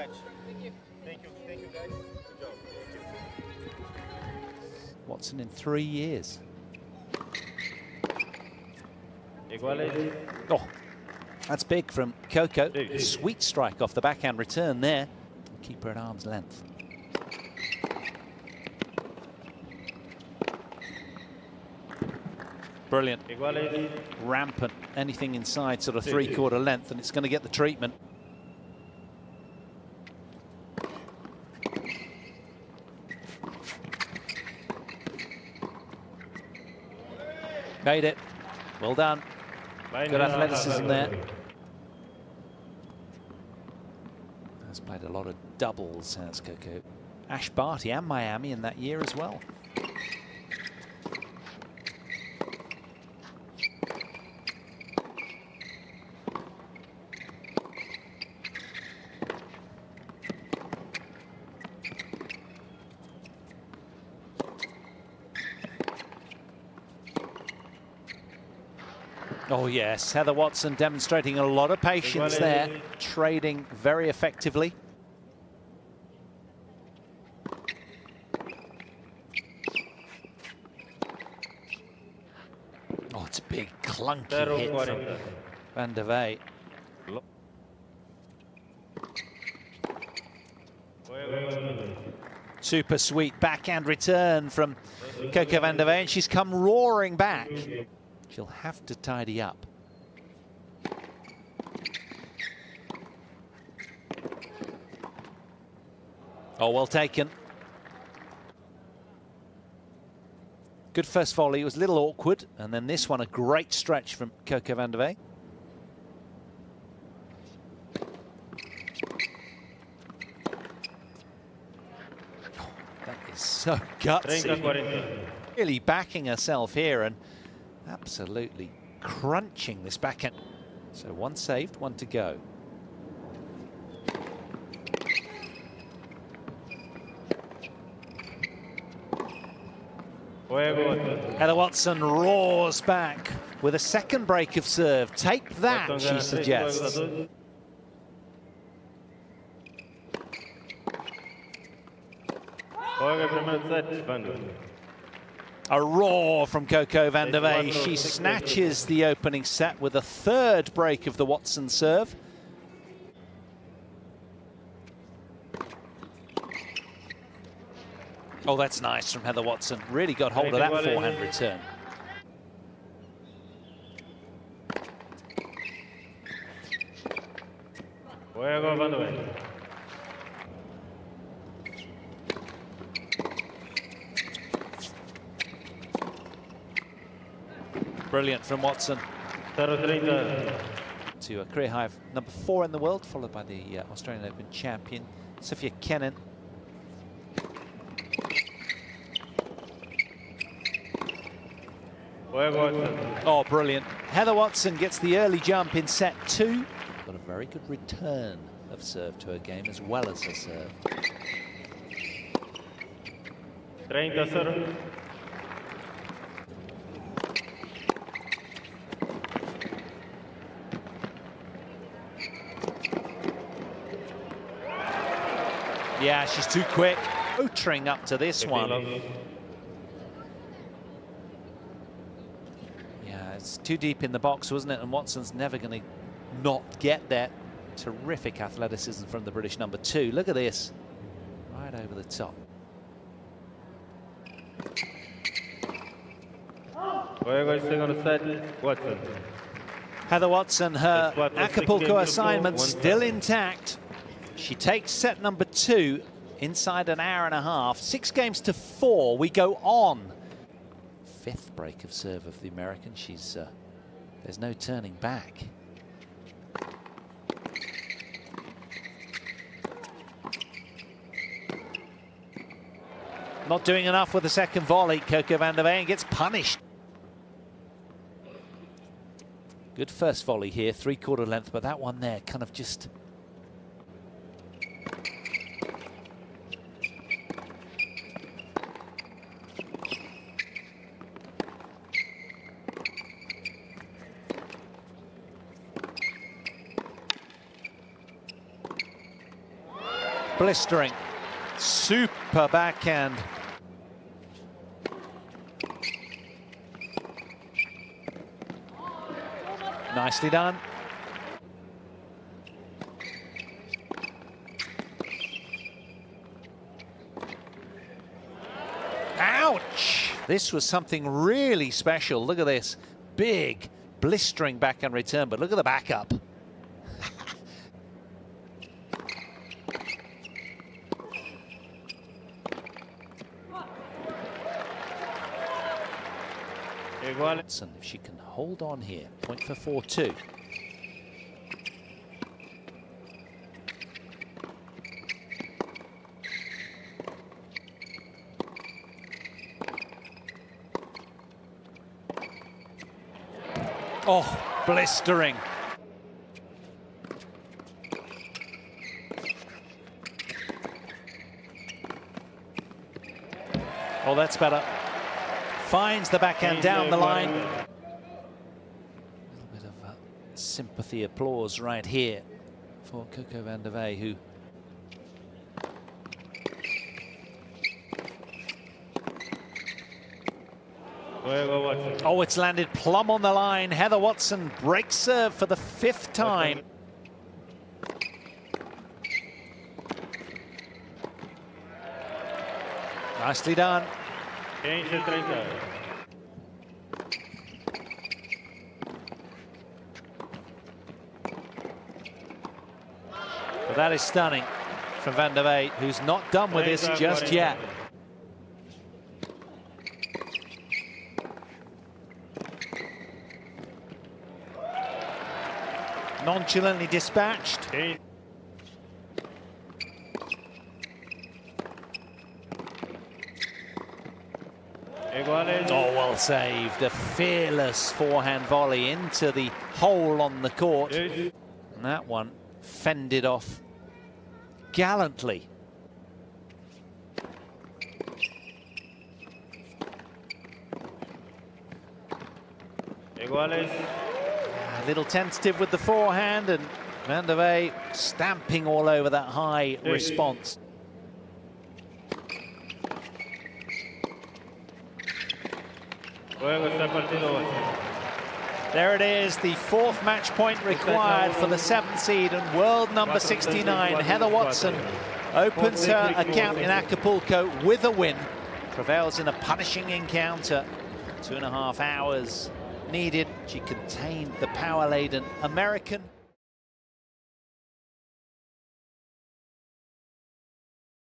match. Thank you. Thank you. Guys. Good job. Thank you. Watson in three years. Oh, that's big from Coco. Sweet strike off the backhand return there. Keep her at arm's length. Brilliant. Rampant. Anything inside sort of three-quarter length, and it's going to get the treatment. Made it. Well done. Good athleticism there. Has played a lot of doubles, has Coco. Ash Barty and Miami in that year as well. Oh yes, Heather Watson demonstrating a lot of patience there, trading very effectively. Oh, it's a big clunky hit from. Vandeweghe. Super sweet backhand return from Coco Vandeweghe, and she's come roaring back. She'll have to tidy up. Oh, well taken. Good first volley. It was a little awkward. And then this one, a great stretch from Coco Vandeweghe. Oh, that is so gutsy 30, 40. really backing herself here and absolutely crunching this backhand. So one saved, one to go. Juego. Heather Watson roars back with a second break of serve. Take that, she suggests. A roar from Coco Vandeweghe. She snatches the opening set with a third break of the Watson serve. Oh, that's nice from Heather Watson. Really got hold of that forehand return. Juego, Bando. Brilliant from Watson. to a career high of number four in the world, followed by the uh, Australian Open champion, Sophia Watson. Oh, brilliant. Heather Watson gets the early jump in set two. Got a very good return of serve to her game as well as her serve. 30-0. Yeah, she's too quick. Motoring up to this one. Yeah, it's too deep in the box, wasn't it? And Watson's never going to not get that. Terrific athleticism from the British number two. Look at this. Right over the top. Juego el segundo set, Watson. Heather Watson, her That's what the Acapulco assignment still intact. She takes set number two inside an hour and a half. Six games to four. We go on. Fifth break of serve of the American. She's uh, there's no turning back. Not doing enough with the second volley. Coco Vandeweghe gets punished. Good first volley here, three quarter length, but that one there kind of just. Blistering. Super backhand. Nicely done. Ouch! This was something really special. Look at this. Big, blistering backhand return, but look at the backup. Igual. If she can hold on here, point for 4-2. Oh, blistering. Oh, that's better. Finds the backhand down the line. A little bit of uh, sympathy applause right here for Coco Vandeweghe, who Oh, it's landed plumb on the line. Heather Watson breaks serve for the fifth time. Nicely done. 15-30. But that is stunning from Vandeweghe, who's not done with this just yet. Nonchalantly dispatched. Oh, well saved. A fearless forehand volley into the hole on the court. And that one fended off gallantly. Iguales. Ah, a little tentative with the forehand and Vandeweghe stamping all over that high response. There it is, the fourth match point required for the seventh seed and world number 69, Heather Watson, opens her account in Acapulco with a win, prevails in a punishing encounter. Two and a half hours needed. She contained the power-laden American